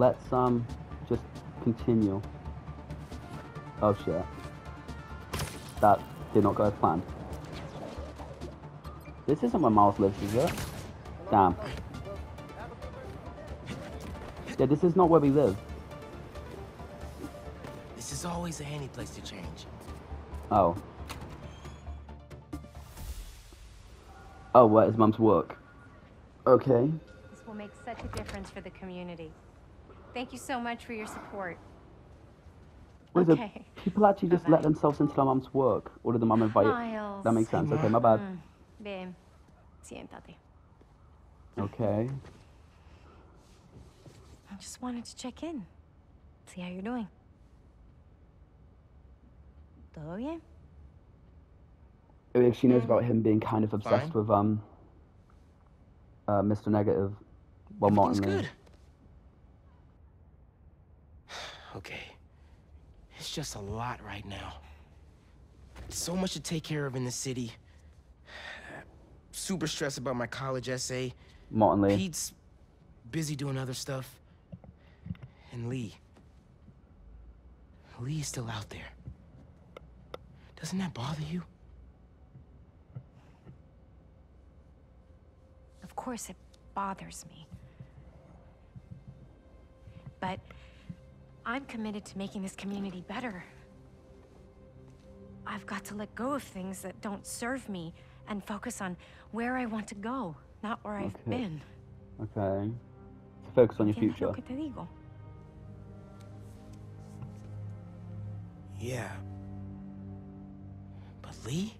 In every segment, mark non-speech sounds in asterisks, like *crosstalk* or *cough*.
Let's um just continue. Oh shit. That did not go as planned. This isn't where Miles lives, is it? Damn. Yeah, this is not where we live. This is always a handy place to change. Oh. Oh, where is Mum's work? Okay. This will make such a difference for the community. Thank you so much for your support. What is it? Okay. People actually just let Bye-bye. themselves into their mum's work, or did the mum invite it? Miles. That makes sense. Okay, my bad. Mm, Ven, siéntate. Okay. I just wanted to check in. See how you're doing. ¿Todo bien? If she knows about him being kind of obsessed Fine. with um, uh, Mr. Negative, well, Everything's Martin Lee. good. Okay. It's just a lot right now. So much to take care of in the city. Super stressed about my college essay. Martin Lee. Pete's busy doing other stuff. And Lee. Lee's still out there. Doesn't that bother you? Of course it bothers me. But I'm committed to making this community better. I've got to let go of things that don't serve me and focus on where I want to go, not where I've been. Okay. So focus on your future. lo que te digo? Yeah. But Lee?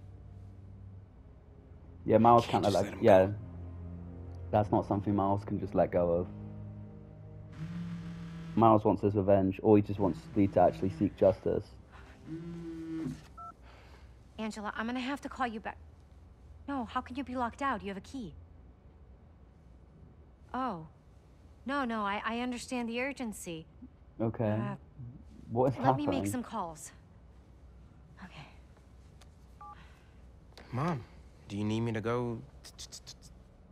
Yeah, Miles Can't can't let just that. let yeah. go. That's not something Miles can just let go of. Miles wants his revenge, or he just wants Lee to actually seek justice. Angela, I'm gonna have to call you back. No, how can you be locked out? You have a key. Oh. No, no, I, I understand the urgency. Okay. Uh, what is Let happening? Let me make some calls. Okay. Mom, do you need me to go?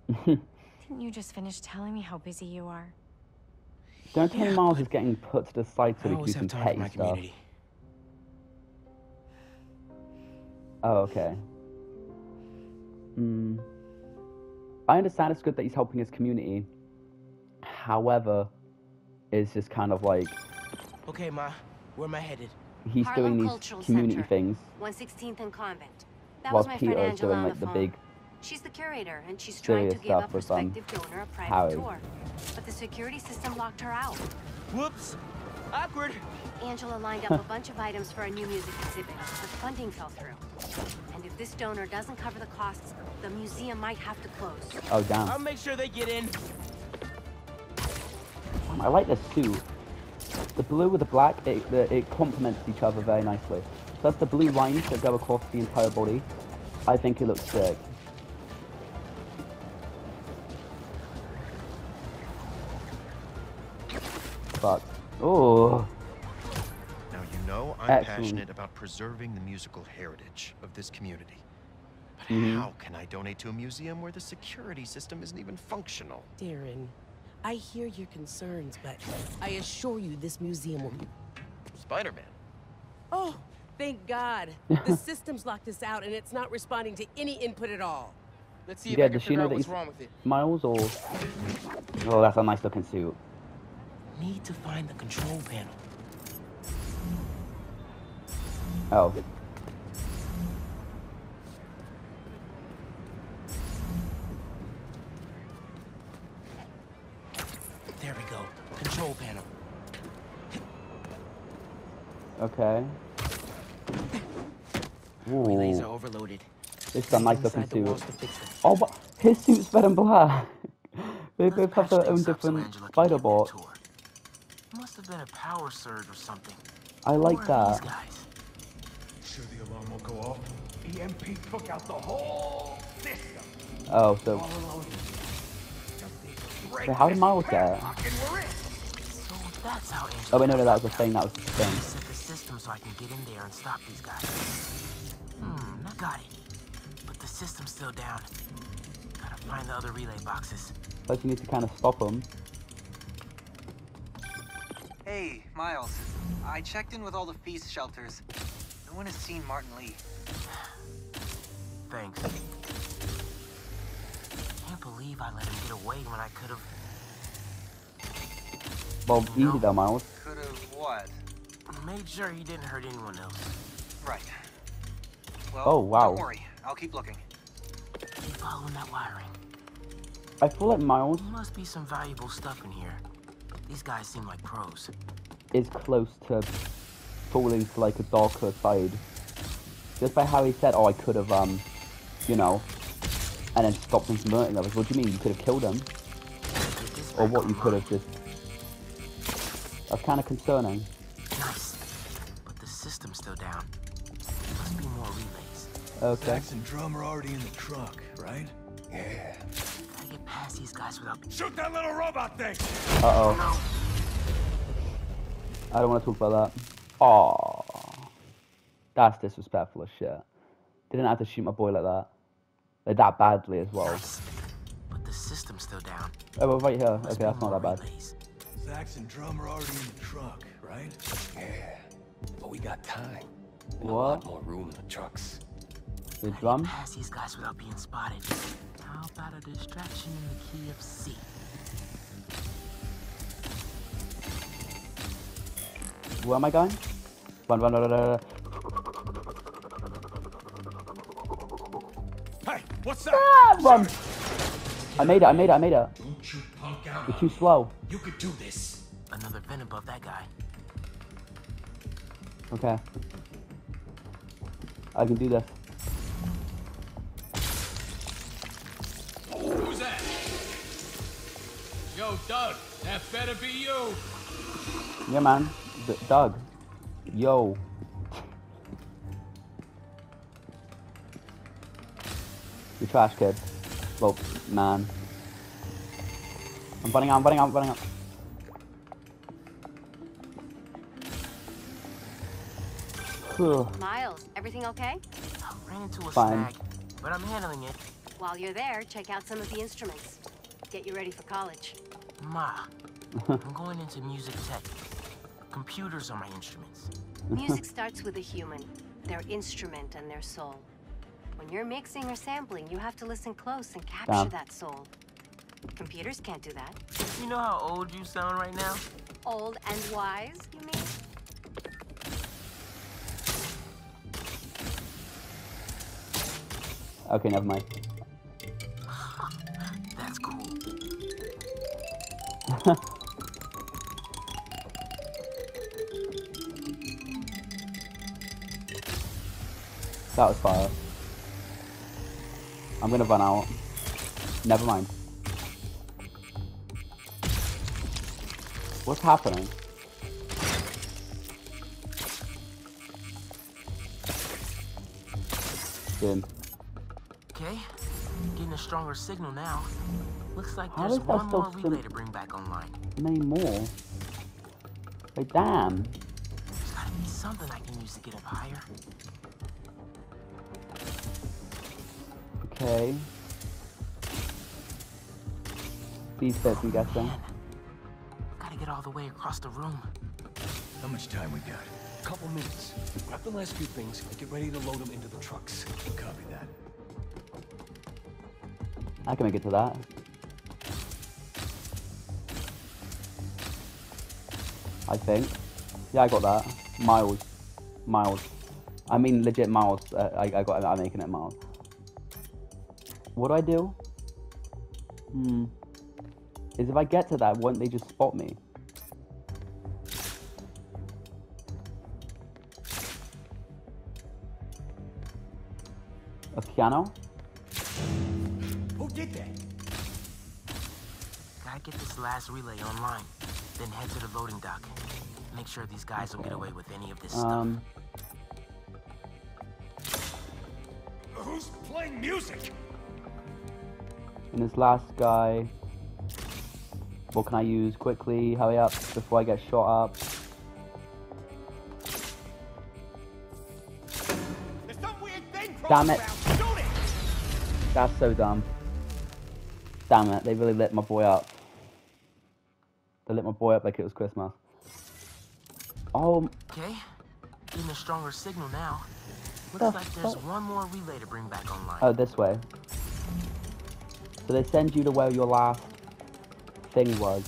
*laughs* Didn't you just finish telling me how busy you are? Don't tell me Yeah, Miles but is getting put to the side so I he can have do some petty my stuff. community. Oh, okay. Hmm. I understand it's good that he's helping his community. However, it's just kind of like Okay, Ma, where am I headed? he's Harlem doing these Cultural community Center. things 116th and Convent. That while was my Peter friend is Angela doing like the the big She's the curator, and she's trying to give a stuff with, um, prospective donor a private Harry. tour. But the security system locked her out. Whoops! Awkward! Angela lined up a *laughs* bunch of items for a new music exhibit, but funding fell through. And if this donor doesn't cover the costs, the museum might have to close. Oh damn! I'll make sure they get in. Damn, I like this too. The blue with the black, it, the, it complements each other very nicely. So that's the blue lines that go across the entire body. I think it looks sick. But, oh, Now, you know I'm Excellent. passionate about preserving the musical heritage of this community. But Mhm. how can I donate to a museum where the security system isn't even functional? Darren, I hear your concerns, but I assure you this museum will be... Spider-Man. Oh, thank God. *laughs* the system's locked us out and it's not responding to any input at all. Let's see if Yeah, I can does she figure know out that what's he's- wrong with it. Miles or... Oh, that's a nice looking suit. Need to find the control panel. Oh. There we go. Control panel. Okay. Relays are overloaded. this is a nice looking Inside the suit. to fix them. Oh, but his suit's *laughs* red and black. they both have their own things up so different spider get that bot. tour. Must have been a power surge or something. I like are these that. guys? Sure the alarm won't go off? EMP took out the whole system. Oh, so All alone. Just need to break So how did Miles get it? padlock we're in. So that's how Angela Oh wait, no, no, that was the thing. That was the thing. Set the system so I can get in there and stop these guys. Hmm, I got it. But the system's still down. Gotta find the other relay boxes. Plus, you need to kind of stop them. Hey, Miles. I checked in with all the feast shelters. No one has seen Martin Lee. Thanks. Can't believe I let him get away when I could have. Well, easy though, Miles. Could have what? Made sure he didn't hurt anyone else. Right. Well, Oh, wow. Don't worry. I'll keep looking. Keep following that wiring. I feel like Miles Must be some valuable stuff in here. These guys seem like pros. is close to falling to like a darker side. Just by how he said, oh, I could have, um, you know, and then stopped him from hurting others. What do you mean? You could have killed him? Or what, you could have just... That's kind of concerning. Nice. But the system's still down. Must be more relays. Okay. Sax and drum are already in the truck, right? Yeah. Gotta get past these guys without. Shoot that little robot thing! Uh-oh. No. I don't want to talk about that. Oh, That's disrespectful as shit. Didn't have to shoot my boy like that. Like that badly as well. Nice. But the system's still down. Oh, well, right here. Must Okay, that's not that bad. relays. Sax and drum are already in the truck, right? Yeah, but we got time. And a What? lot more room in the trucks. The Gotta drum? Get past these guys without being spotted. How about a distraction in the key of C? Where am I going? Run, run, run, run, run. Hey, what's that? Ah, run! I made it, I made it, I made it. Don't you punk out You're too slow. You could do this. Another vent above that guy. Okay. I can do this. Yo, Doug, that better be you. Yeah, man. D- Doug. Yo. You trash kid. Well, man. I'm running out, I'm running out, I'm running out. Miles, everything okay? I ran into a Fine. snag, but I'm handling it. While you're there, check out some of the instruments. Get you ready for college. Ma, I'm going into music tech. Computers are my instruments. Music starts with a human, their instrument and their soul. When you're mixing or sampling, you have to listen close and capture Damn. that soul. Computers can't do that. You know how old you sound right now? Old and wise, you mean? Okay, never mind. *sighs* That's cool. *laughs* That was fire. I'm gonna run out. Never mind. What's happening? Dude, Okay, getting a stronger signal now. Looks like How there's is that one still more sim- relay to bring back online. many more? Like, damn. There's gotta be something I can use to get up higher. Okay. These bits, I'm guessing. Man, gotta get all the way across the room. How much time we got? A Couple minutes. Grab the last few things and get ready to load them into the trucks. Copy that. I can make it to that. I think. Yeah, I got that. Miles. Miles. I mean, legit miles. Uh, I, I got. I'm making it miles. What do I do? Hmm. Is if I get to that, won't they just spot me? A piano? Who did that? Gotta get this last relay online, then head to the loading dock. Make sure these guys don't get away with any of this Um. Who's playing music? And this last guy. What can I use quickly? Hurry up before I get shot up. There's some weird thing Damn it. Shoot it! That's so dumb. Damn it, they really lit my boy up. They lit my boy up like it was Christmas. Oh, Okay, getting a stronger signal now. The Looks like there's one more relay to bring back online. oh, this way. So they send you to where your last thing was.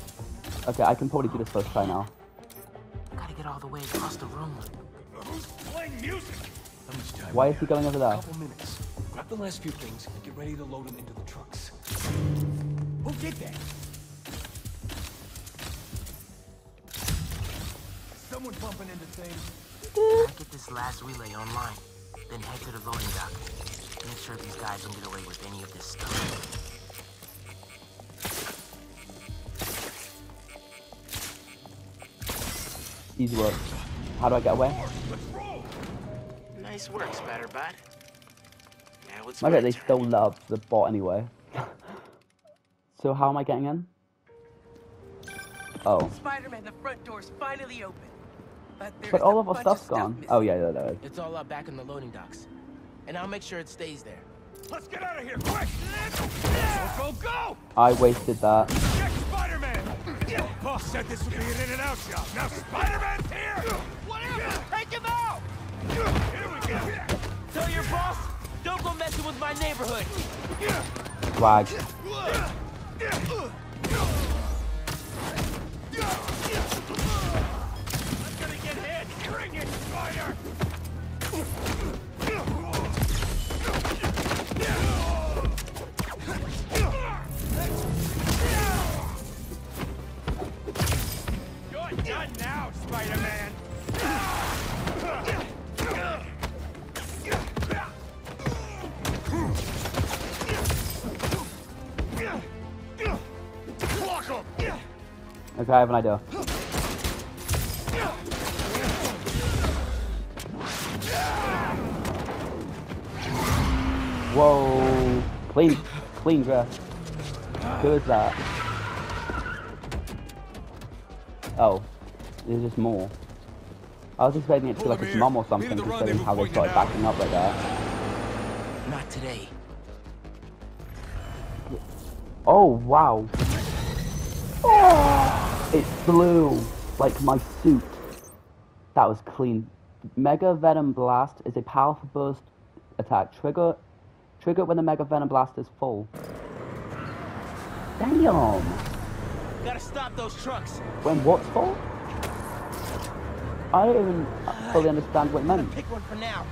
Okay, I can probably do this first try now. Gotta get all the way across the room. Who's playing music? How much time? Why we is he have? going over there? Couple minutes. Grab the last few things and get ready to load them into the trucks. Who did that? Someone bumping into things. Mm-hmm. Gotta get this last relay online, then head to the loading dock. Make sure these guys don't get away with any of this stuff. Easy work. How do I get away? Nice work, Spatterbot. Now it's I bet they still love the bot anyway. *laughs* so how am I getting in? Oh. Spider-Man, the front door's finally open. But, But all of our bunch stuff's stuff gone. missing. Oh yeah, yeah, there is. It's all up back in the loading docks. And I'll make sure it stays there. Let's get out of here, quick! Go, go, go! I wasted that. Check Spider-Man! Boss said this would be an in and out job. Now Spider-Man's here! Whatever! Take him out! Here we go! Tell your boss, don't go messing with my neighborhood. Swag. Okay, I have an idea. Whoa. Clean, clean dress. Who is that? Oh, there's just more. I was expecting it to be like his mum or something, considering how they started backing up like that. Not today. Oh, wow. Oh, it flew like my suit. That was clean. Mega Venom Blast is a powerful burst attack. Trigger, trigger it when the Mega Venom Blast is full. Damn. Gotta stop those trucks. When what's full? I don't even fully understand what it meant. Pick one for now.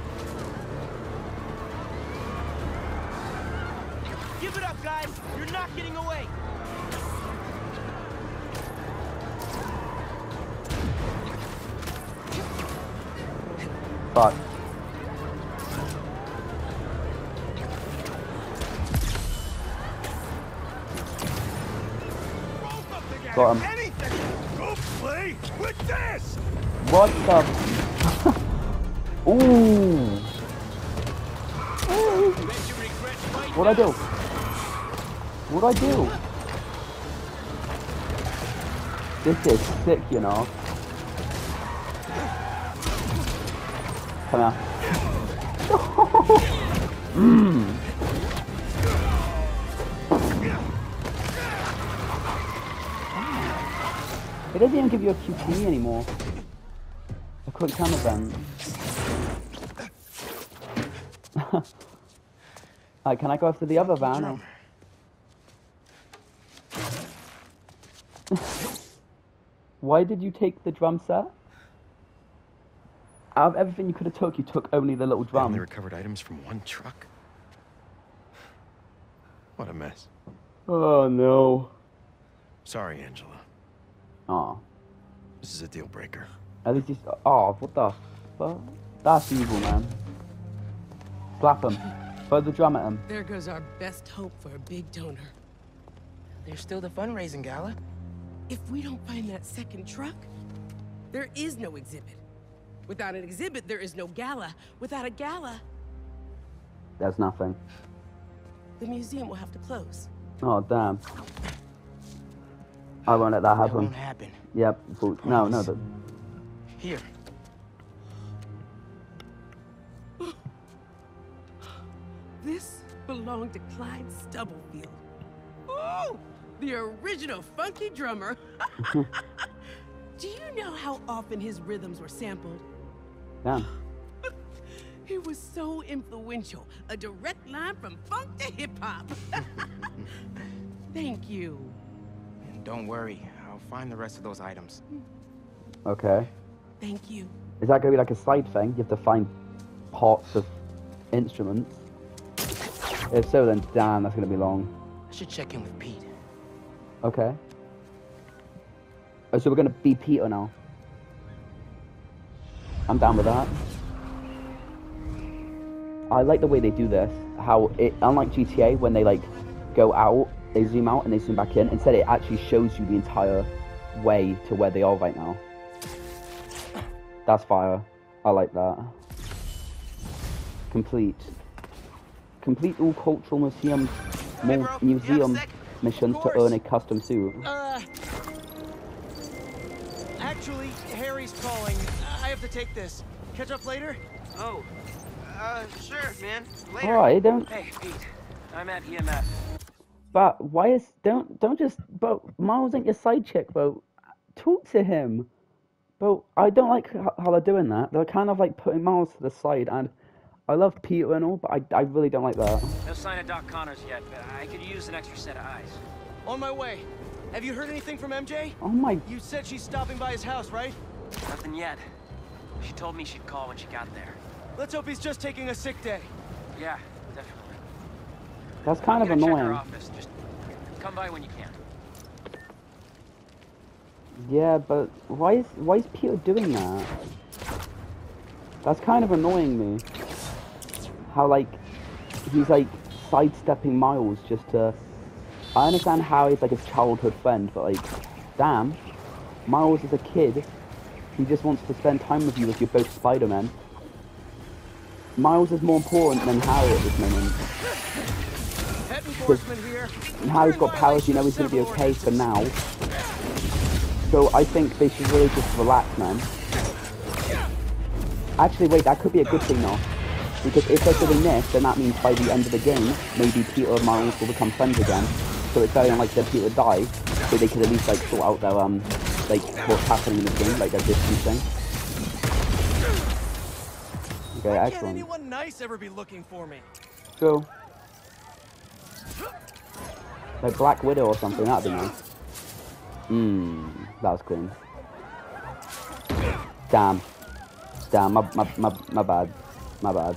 Give it up, guys. You're not getting away. Fuck. Got him. What the? *laughs* Ooh. What'd I do? What'd I do? This is sick, you know. Come on. Mmm. *laughs* It doesn't even give you a QT anymore. A quick time event. Alright, can I go after the other van? or- *laughs* Why did you take the drum set? Out of everything you could have took, you took only the little drum. only recovered items from one truck. What a mess. Oh no. Sorry, Angela. Oh. This is a deal breaker. At least he's. Oh, what the fuck? That's evil, man. Slap him. Throw the drum at him. There goes our best hope for a big donor. There's still the fundraising gala. If we don't find that second truck, there is no exhibit. Without an exhibit, there is no gala. Without a gala, There's nothing. the museum will have to close. Oh, damn. I won't let that That happen. won't happen. Yep. bull- No, no, the, Here. This belonged to Clyde Stubblefield. Ooh, the original funky drummer. *laughs* Do you know how often his rhythms were sampled. Damn. *laughs* He was so influential. A direct line from funk to hip hop. *laughs* Thank you. And don't worry, I'll find the rest of those items. Okay. Thank you. Is that gonna be like a side thing? You have to find parts of instruments. If so, then damn, that's gonna be long. I should check in with Pete. Okay. Oh, so we're gonna be Peter now. I'm down with that. I like the way they do this. How it, unlike GTA, when they like go out, they zoom out and they zoom back in. Instead, it actually shows you the entire way to where they are right now. That's fire. I like that. Complete. Complete all cultural museum Hey, mu- bro, you have a museum missions to earn a custom suit. Uh. Actually, Harry's calling. I have to take this. Catch up later? Oh, uh, sure, man. Later. Alright, don't. Hey, Pete. I'm at EMF. But why is don't don't just but Miles ain't your side chick, bro. Talk to him. But I don't like how they're doing that. They're kind of like putting Miles to the side, and I love Peter and all, but I, I really don't like that. No sign of Doc Connors yet, but I could use an extra set of eyes. On my way. Have you heard anything from MJ? Oh my! You said she's stopping by his house, right? Nothing yet. She told me she'd call when she got there. Let's hope he's just taking a sick day. Yeah, definitely. That's kind I'm of gonna check her annoying. Just come by when you can. Yeah, but why is why is Peter doing that? That's kind of annoying me. How like he's like sidestepping Miles just to. I understand how he's like his childhood friend, but like, damn, Miles is a kid. He just wants to spend time with you as you're both Spider-Man. Miles is more important than Harry at this moment. Pet enforcement here. And Harry's got powers, you know he's gonna be okay for now. So I think they should really just relax, man. Actually, wait, that could be a good thing though. Because if they're doing this, then that means by the end of the game, maybe Peter and Miles will become friends again. So it's very unlikely that Peter would die, so they could at least like sort out their um, like what's happening in the game, like their distance thing. Okay, Why can't anyone nice ever be looking for me? Go. Like Black Widow or something, that'd be nice. Mmm, that was clean. Damn. Damn, my, my, my, my bad. My bad.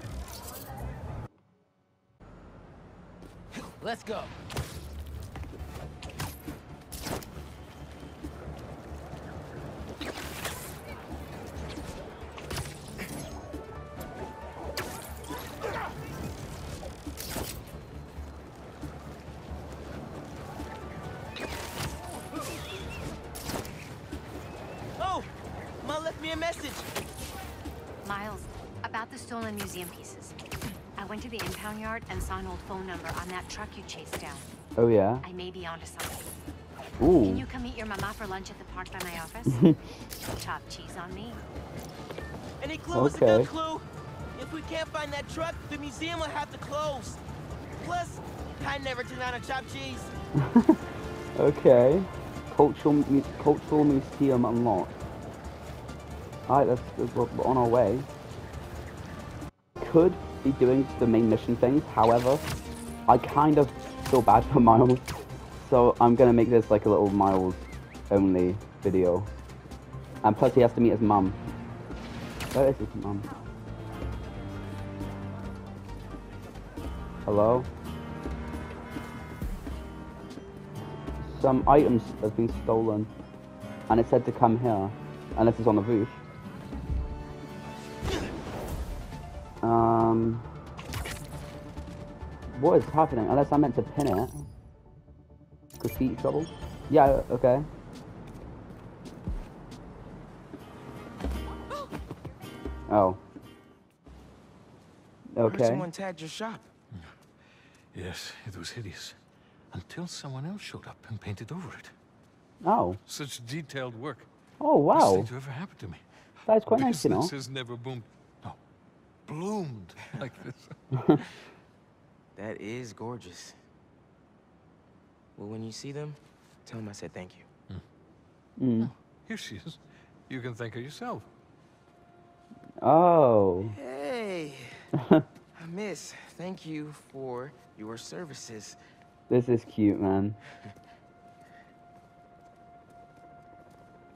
Let's go. Truck you chased down. Oh yeah? I may be onto something. Ooh. Can you come meet your mama for lunch at the park by my office? *laughs* Chop cheese on me. Any clue is a good clue. If we can't find that truck, the museum will have to close. Plus, I never turn down a chopped cheese. *laughs* Okay. Cultural, mu- cultural museum unlocked. Alright, let's, let's- we're we're on our way. Could be doing the main mission things, however, I kind of feel bad for *laughs* Miles, so I'm gonna make this like a little Miles only video. And plus he has to meet his mum. Where is his mum? Hello? Some items have been stolen. And it said to come here. Unless it's on the roof. Um... What is happening? Unless I meant to pin it. Graffiti trouble? Yeah, okay. Oh. I heard Okay. someone tagged your shop. Yes, it was hideous. Until someone else showed up and painted over it. Oh. Such detailed work. Oh, wow. Best thing to ever happen to me. That is quite nice, you know. Business has never boomed. No, bloomed like this. *laughs* That is gorgeous. Well, when you see them, tell them I said thank you. Mm. Here she is. You can thank her yourself. Oh. Hey, *laughs* Miss, thank you for your services. This is cute, man.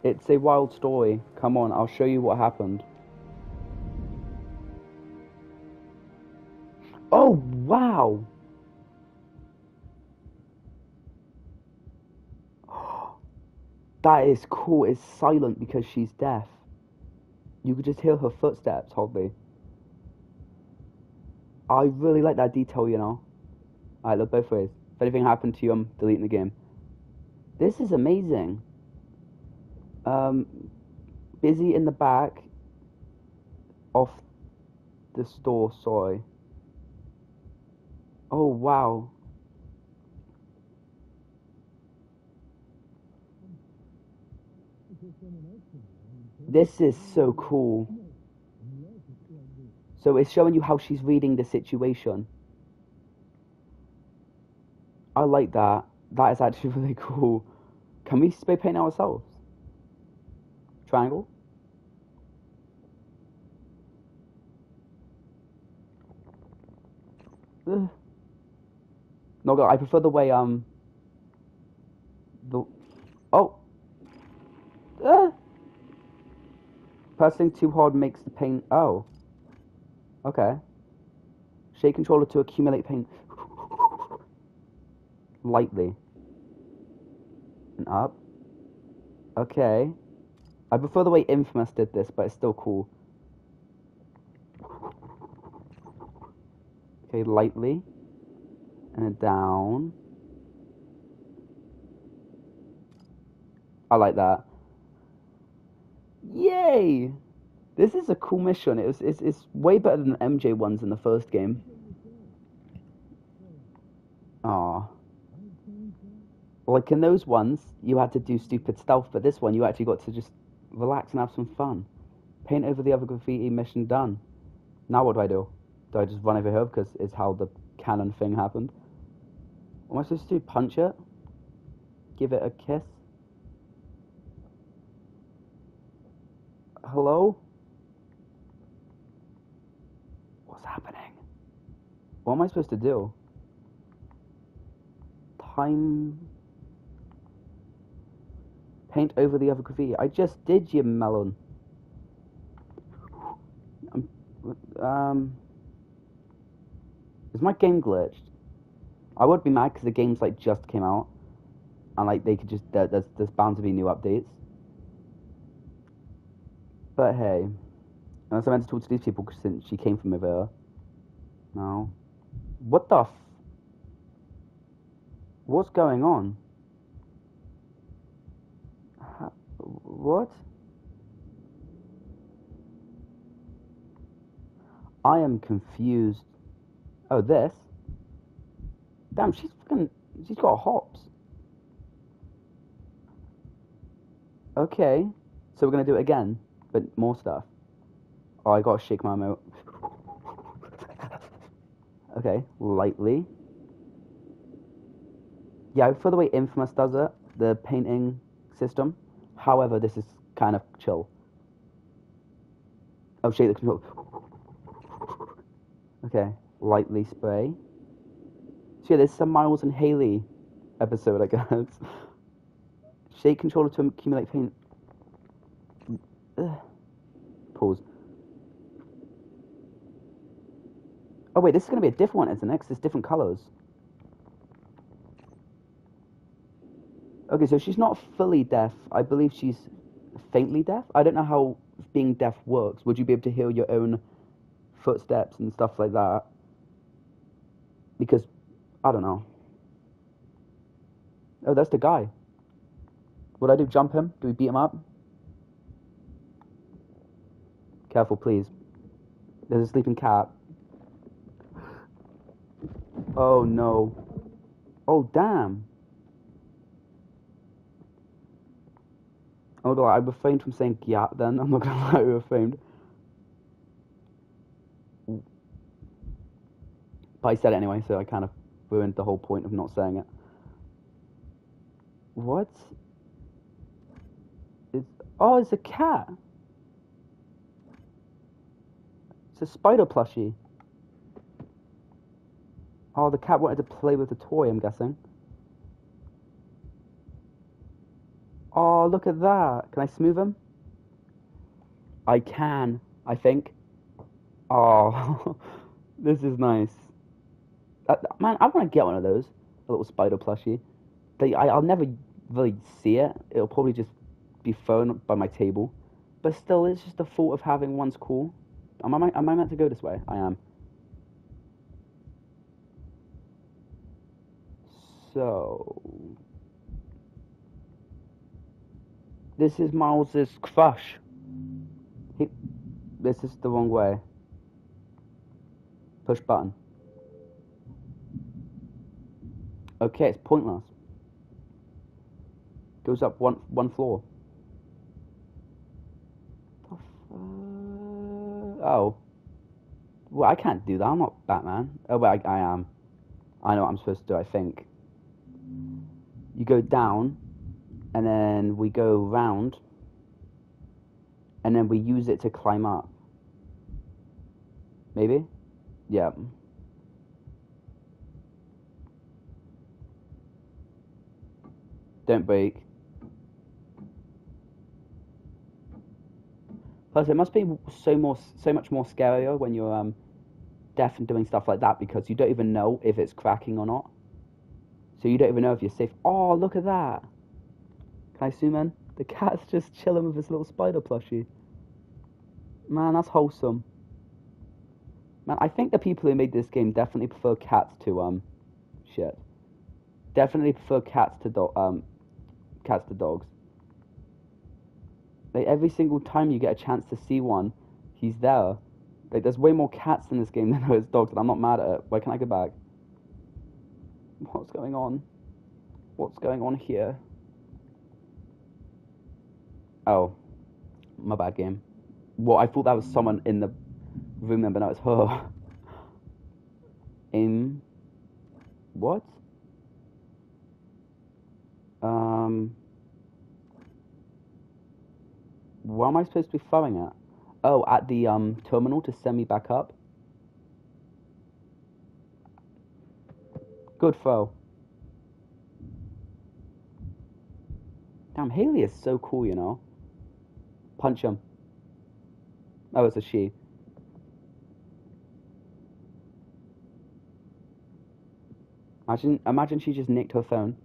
It's a wild story. Come on, I'll show you what happened. Oh, wow! *gasps* That is cool. It's silent because she's deaf. You could just hear her footsteps, Hobby. I really like that detail, you know. I look both ways. If anything happened to you, I'm deleting the game. This is amazing. Um, busy in the back of the store, sorry. Oh, wow. This is so cool. So it's showing you how she's reading the situation. I like that. That is actually *laughs* really cool. Can we spray paint ourselves? Triangle? Ugh. No, I prefer the way, um... The... Oh! Ah! Pressing too hard makes the paint... Oh. Okay. Shake controller to accumulate paint. *laughs* Lightly. And up. Okay. I prefer the way Infamous did this, but it's still cool. Okay, lightly. And down. I like that. Yay! This is a cool mission. It was, it's, it's way better than the MJ ones in the first game. Ah. Like in those ones, you had to do stupid stealth, but this one you actually got to just relax and have some fun. Paint over the other graffiti, mission done. Now what do I do? Do I just run over here because it's how the cannon thing happened? Am I supposed to? Punch it? Give it a kiss? Hello? What's happening? What am I supposed to do? Time. Paint over the other graffiti. I just did, you melon. Um. Is my game glitched? I would be mad because the game's like just came out, and like they could just there, there's there's bound to be new updates. But hey, unless I meant to talk to these people since she came from over there. No. What the f- What's going on? Ha- what? I am confused. Oh, this? Damn, she's fucking. She's got hops. Okay. So we're gonna do it again, but more stuff. Oh, I gotta shake my remote. *laughs* okay, lightly. Yeah, for the way Infamous does it, the painting system. However, this is kind of chill. Oh, shake the control. Okay, lightly spray. So yeah, there's some Miles and Hailey episode, I guess. Shake controller to accumulate paint. Ugh. Pause. Oh wait, this is going to be a different one, isn't it? 'Cause there's different colours. Okay, so she's not fully deaf. I believe she's faintly deaf. I don't know how being deaf works. Would you be able to hear your own footsteps and stuff like that? Because, I don't know. Oh, that's the guy. Would I do jump him? Do we beat him up? Careful, please. There's a sleeping cat. Oh no. Oh damn. Although I refrained from saying yeah then, *laughs* I'm not gonna lie, I refrained. But I said it anyway, so I kind of ruined the whole point of not saying it. What? Is Oh, it's a cat. It's a spider plushie. Oh, the cat wanted to play with the toy, I'm guessing. Oh, look at that. Can I smooth him? I can, I think. Oh, *laughs* this is nice. Man, I want to get one of those. A little spider plushie. They, I, I'll never really see it. It'll probably just be thrown by my table. But still, it's just the thought of having one's cool. Am I, am I meant to go this way? I am. So... This is Miles's crush. He, this is the wrong way. Push button. Okay, it's pointless. Goes up one one floor. Oh. Well, I can't do that. I'm not Batman. Oh, but I, I am. I know what I'm supposed to do, I think. You go down, and then we go round, and then we use it to climb up. Maybe? Yeah. Don't break. Plus, it must be so more, so much more scarier when you're um, deaf and doing stuff like that because you don't even know if it's cracking or not. So you don't even know if you're safe. Oh, look at that! Can I zoom in? The cat's *laughs* just chilling with his little spider plushie. Man, that's wholesome. Man, I think the people who made this game definitely prefer cats to um, shit. Definitely prefer cats to do- um, cats to dogs. Like every single time you get a chance to see one, he's there. Like there's way more cats in this game *laughs* than there is dogs, and I'm not mad at it. Why can't I go back? What's going on? What's going on here? Oh, my bad game. Well, I thought that was someone in the room then, but no, it's her. *laughs* In what? Um, where am I supposed to be throwing at? Oh, at the um terminal to send me back up. Good throw. Damn, Hailey is so cool, you know. Punch him. Oh, it's a she. Imagine, imagine she just nicked her phone.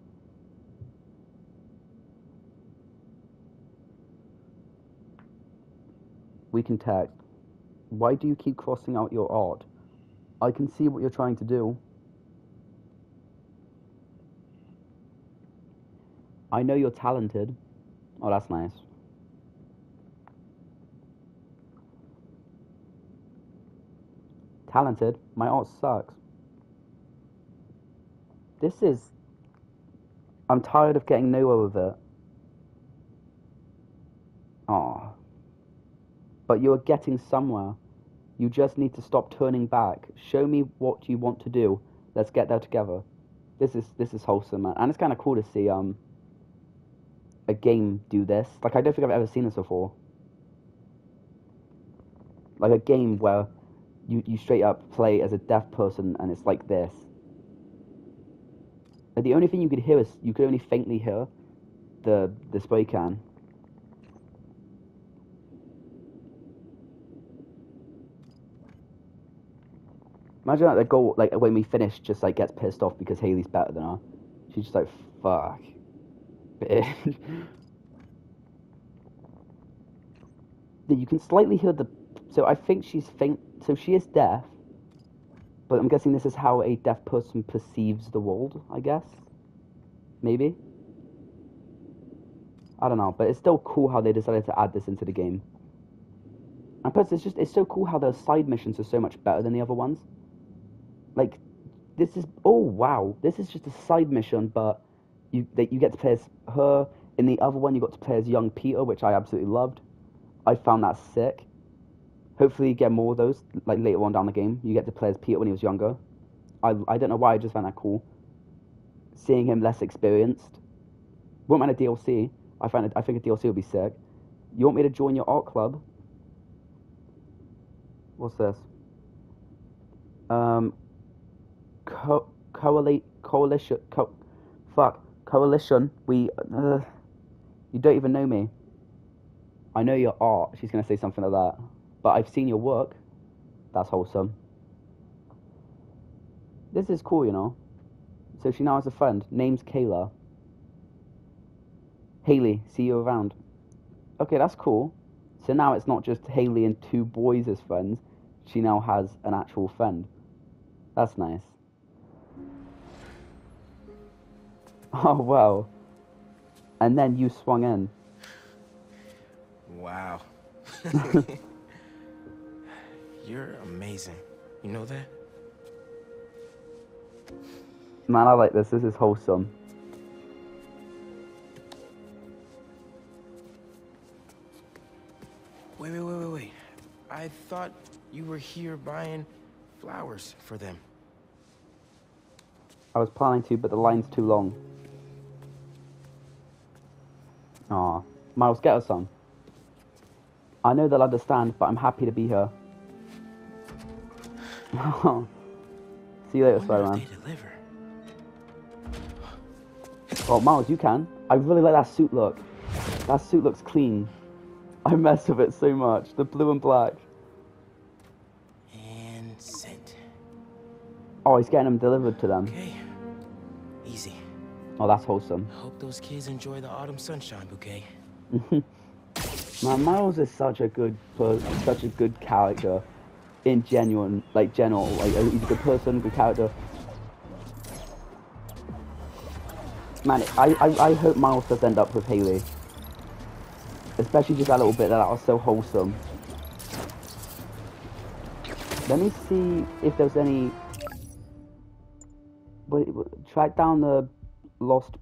We can text. Why do you keep crossing out your art? I can see what you're trying to do. I know you're talented. Oh, that's nice. Talented? My art sucks. This is... I'm tired of getting nowhere with it. Aw. But you are getting somewhere. You just need to stop turning back. Show me what you want to do. Let's get there together. This is this is wholesome, man. And it's kind of cool to see um a game do this. Like I don't think I've ever seen this before. Like a game where you you straight up play as a deaf person and it's like this. Like the only thing you could hear is you could only faintly hear the the spray can. Imagine like the goal, like when we finish, just like gets pissed off because Hailey's better than her. She's just like, fuck, bitch. *laughs* you can slightly hear the. So I think she's faint. So she is deaf, but I'm guessing this is how a deaf person perceives the world. I guess, maybe. I don't know, but it's still cool how they decided to add this into the game. And plus, it's just it's so cool how the side missions are so much better than the other ones. Like, this is oh wow, this is just a side mission, but you that you get to play as her. In the other one, you got to play as young Peter, which I absolutely loved. I found that sick. Hopefully, you get more of those like later on down the game. You get to play as Peter when he was younger. I I don't know why I just found that cool. Seeing him less experienced. Wouldn't mind a DLC. I find it, I think a DLC would be sick. You want me to join your art club? What's this? Um, co- coali- coalition, co- fuck, coalition. We, uh, you don't even know me. I know your art. She's gonna say something like that, but I've seen your work. That's wholesome. This is cool, you know. So she now has a friend. Name's Kayla. Hailey, see you around. Okay, that's cool. So now it's not just Hailey and two boys as friends. She now has an actual friend. That's nice. *laughs* Oh, wow. And then you swung in. Wow. *laughs* You're amazing. You know that? Man, I like this. This is wholesome. Wait, wait, wait, wait, wait. I thought you were here buying flowers for them. I was planning to, but the line's too long. Aw. Miles, get us some. I know they'll understand, but I'm happy to be here. *laughs* See you later, Spider-Man. Oh, Miles, you can. I really like that suit look. That suit looks clean. I mess with it so much. The blue and black. And sent. Oh, he's getting them delivered to them. Okay. Oh, that's wholesome. I Hope those kids enjoy the autumn sunshine bouquet. *laughs* Man, Miles is such a good, such a good character. In genuine, like general, like uh, he's a good person, good character. Man, I, I, I hope Miles does end up with Hailey. Especially just that little bit that was so wholesome. Let me see if there's any. Wait, track down the lost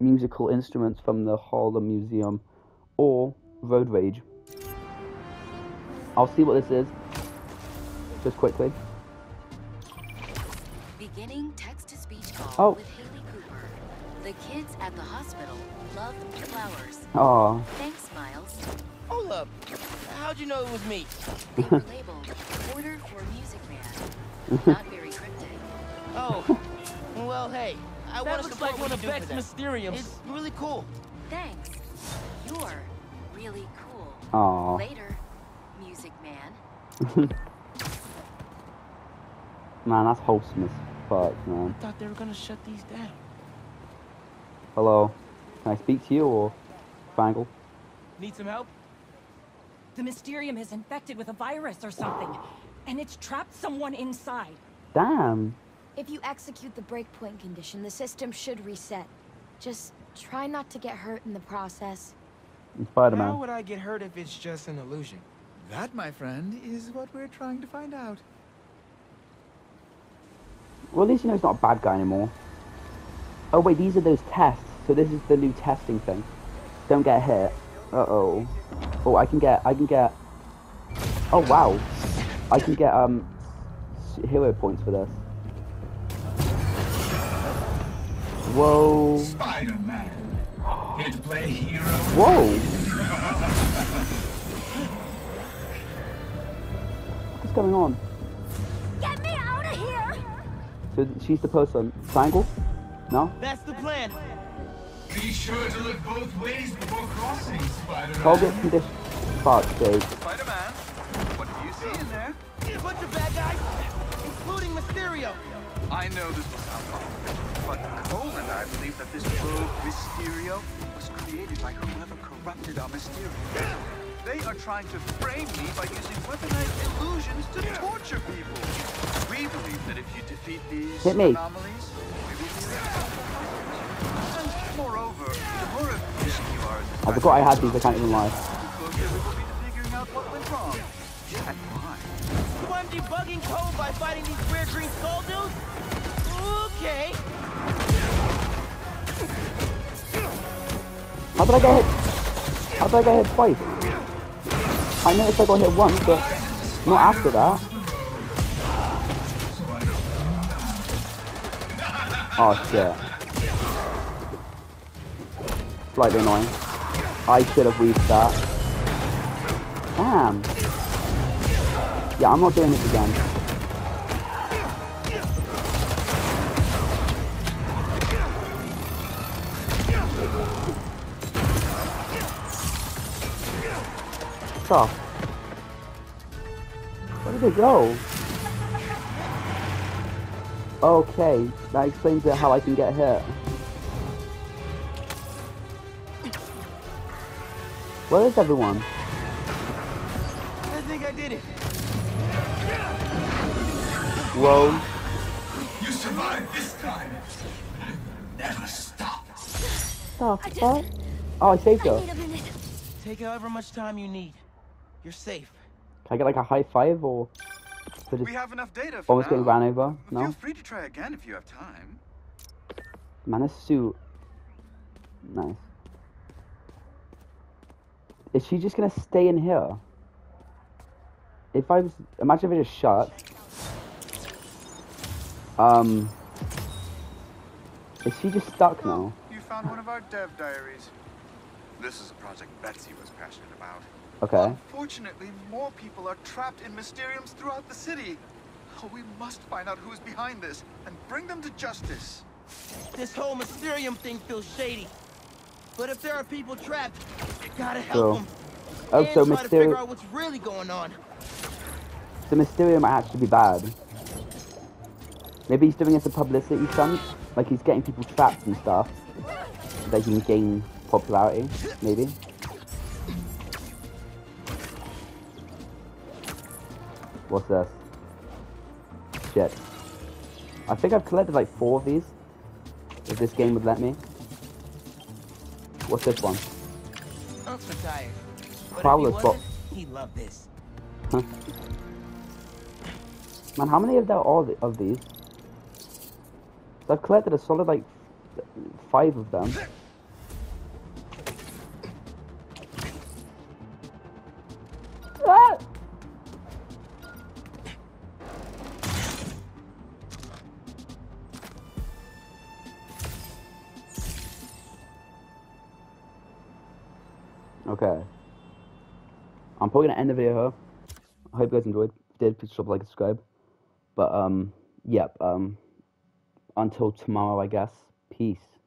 musical instruments from the Harlem Museum or Road Rage. I'll see what this is. Just quickly. Beginning text-to-speech call Oh. with Hailey Cooper. The kids at the hospital love flowers. Aw. Thanks, Miles. Hold up. How'd you know it was me? They were labeled Order for Music Man. Not very cryptic. *laughs* Oh. Well, hey. I That want to looks support like one of do for Beck's. Mysteriums. It's really cool. Thanks. You're really cool. Aw. Later, Music Man. *laughs* Man, that's wholesome as fuck, man. I thought they were gonna shut these down. Hello. Can I speak to you or Spangle? Need some help? The Mysterium is infected with a virus or something, and it's trapped someone inside. Damn. If you execute the breakpoint condition, the system should reset. Just try not to get hurt in the process. And How Spider-Man. How would I get hurt if it's just an illusion? That, my friend, is what we're trying to find out. Well, at least you know he's not a bad guy anymore. Oh wait, these are those tests. So this is the new testing thing. Don't get hit. Uh oh. Oh, I can get. I can get. Oh wow. I can get um hero points for this. Whoa. Spider-Man. Here to play hero. Whoa. What's going on? Get me out of here! So she's the person. Triangle? No? That's the plan. Be sure to look both ways before crossing, Spider-Man. Target condition. Fuck's sake. Spider-Man, what do you see in there? A bunch of bad guys, including Mysterio. I know this will sound odd, but Cole and I believe that this rogue Mysterio was created by whoever corrupted our Mysterio. They are trying to frame me by using weaponized illusions to torture people. We believe that if you defeat these Hit me. anomalies, we will be And moreover, the more efficient you are as a I forgot I had these. I can't even lie. we will be figuring out what went wrong. And why. You want debugging code by fighting these weird green skull dudes? Okay. How did I get hit? How did I get hit twice? I noticed I got hit once, but not after that. Oh shit. Slightly annoying. I should have reached that. Damn. Yeah, I'm not doing this again. Stop. Where did it go? Okay, that explains it how I can get hit. Where is everyone? I think I did it. Whoa. You survived this time. Never stop. The fuck? Oh, I saved her. Take however much time you need. You're safe. Can I get like a high five or? for just We have enough data for almost getting now. ran over? No. Feel free to try again if you have time. Man, this suit. Nice. Is she just gonna stay in here? If I was, imagine if it just shut. Um. Is she just stuck now? You found one of our dev diaries. This is a project Betsy was passionate about. Okay. Unfortunately, more people are trapped in Mysteriums throughout the city. Oh, we must find out who's behind this and bring them to justice. This whole Mysterium thing feels shady. But if there are people trapped, you gotta help So- them. Oh, and so try to figure out what's really going on. So Mysterio might actually be bad. Maybe he's doing it as a publicity stunt, like he's getting people trapped and stuff. So they can gain popularity, maybe. What's this? Shit. I think I've collected like four of these. If this game would let me. What's this one? Retired. But Prowler's if he bo- wasn't, he'd love this. Huh. Man, how many of there are of these? So I've collected a solid like five of them. Probably gonna end the video here. I hope you guys enjoyed. If did, please drop a like and subscribe. But um, yep. Um, until tomorrow, I guess. Peace.